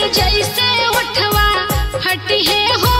जैसे उठवा हटी है हो